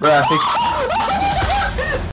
Graphics.